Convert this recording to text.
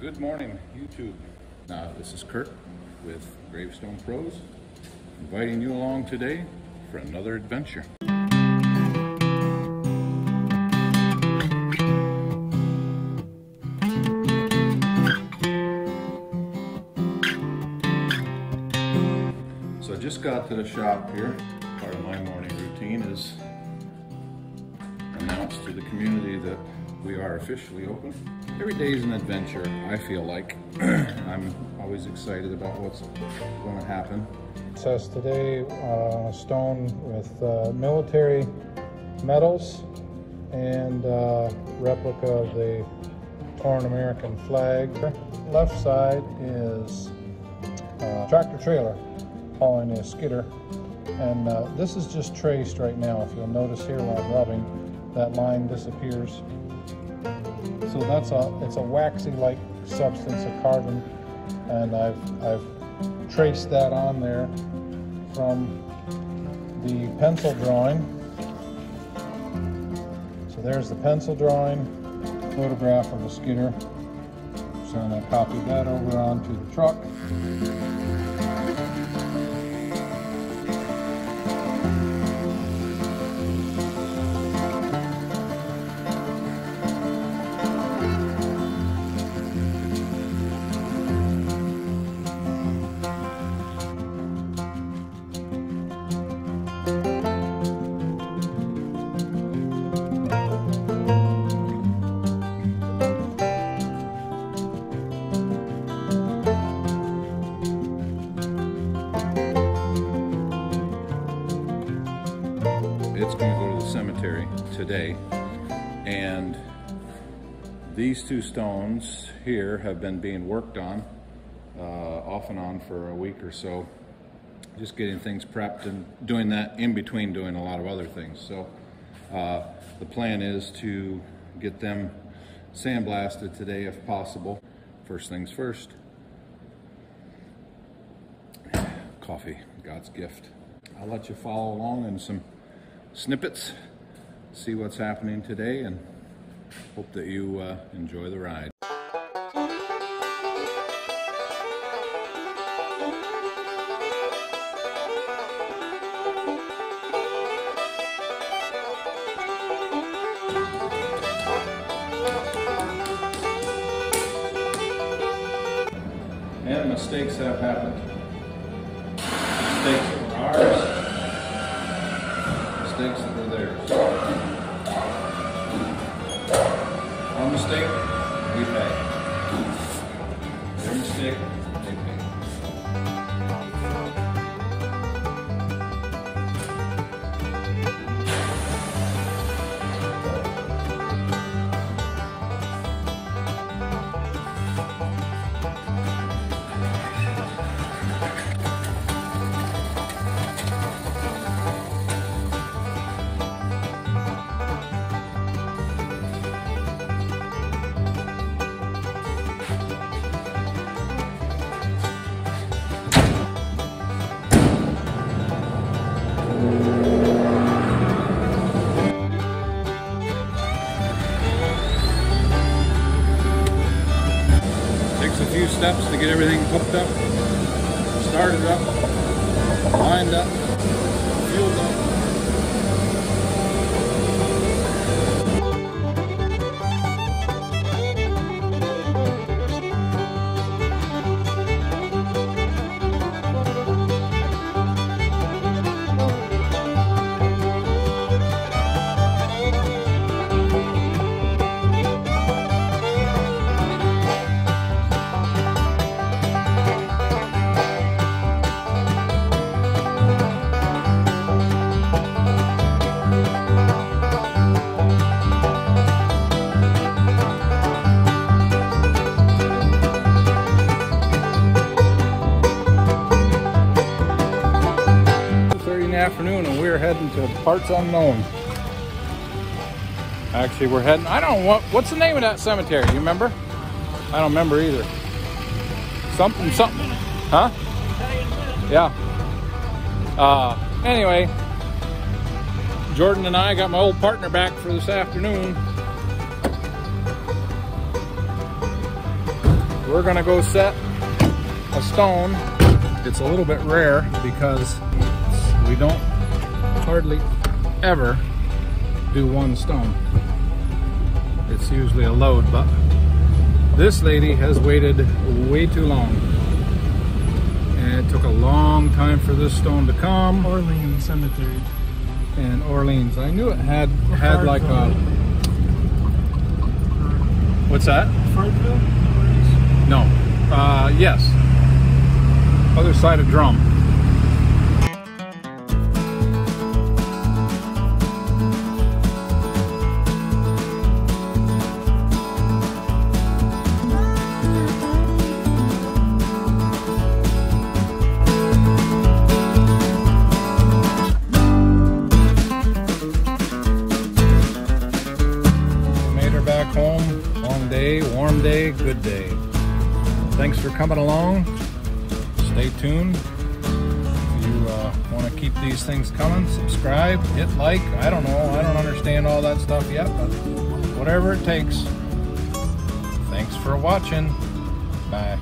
Good morning, YouTube. This is Curt with Gravestone Pros, inviting you along today for another adventure. So I just got to the shop here. Part of my morning routine is announce to the community that we are officially open. Every day is an adventure, I feel like. I'm always excited about what's going to happen. It says today uh, stone with uh, military medals and uh, replica of the torn American flag. Left side is uh, tractor trailer hauling a skidder. And uh, this is just traced right now. If you'll notice here while I'm rubbing, that line disappears. So that's a it's a waxy-like substance, a carbon, and I've I've traced that on there from the pencil drawing. So there's the pencil drawing, photograph of the skidder. So I'm to copy that over onto the truck. Cemetery today. And these two stones here have been being worked on uh, off and on for a week or so. Just getting things prepped and doing that in between doing a lot of other things. So uh, the plan is to get them sandblasted today if possible. First things first. Coffee, God's gift. I'll let you follow along in some snippets, see what's happening today, and hope that you uh, enjoy the ride. And mistakes have happened. Mistakes were ours, mistake, we pay. Their mistake, A few steps to get everything hooked up, started up, lined up, parts unknown. Actually, we're heading. I don't want. What's the name of that cemetery? You remember? I don't remember either. Something, something. Huh? Yeah. Uh, anyway, Jordan and I got my old partner back for this afternoon. we're gonna go set a stone. It's a little bit rare because we don't hardly ever do one stone. It's usually a load, but this lady has waited way too long. And it took a long time for this stone to come. Orleans Cemetery. And Orleans. I knew it had had like a What's that? Fartville? No. Uh yes. Other side of drum. Good day. Thanks for coming along. Stay tuned. If you uh, want to keep these things coming, subscribe, hit like. I don't know. I don't understand all that stuff yet, but whatever it takes. Thanks for watching. Bye.